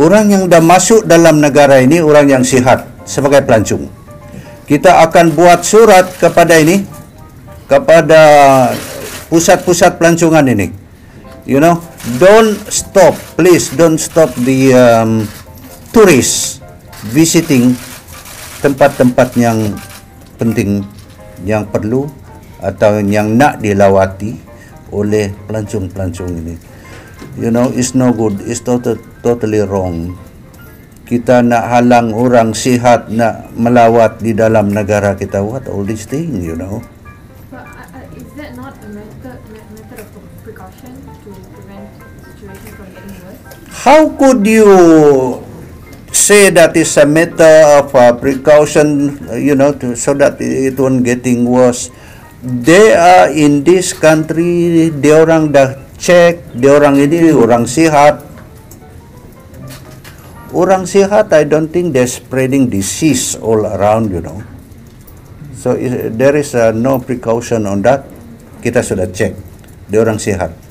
Orang yang dah masuk dalam negara ini orang yang sihat sebagai pelancong. Kita akan buat surat kepada ini kepada pusat-pusat pelancongan ini. You know, don't stop, please don't stop the um, tourists visiting tempat-tempat yang penting yang perlu atau yang nak dilawati oleh pelancong-pelancong ini. You know, it's no good. It's total, totally wrong. Kita nak halang orang sihat nak melawat di dalam negara kita. What all these things, you know? But uh, is that not a method, me- method of precaution to prevent the situation from getting worse? How could you say that is a matter of uh, precaution, uh, you know, to, so that it won't getting worse? They are in this country, dia orang dah cek, dia orang ini orang sihat. Orang sihat, I don't think they're spreading disease all around, you know. So there is uh, no precaution on that. Kita sudah cek, dia orang sihat.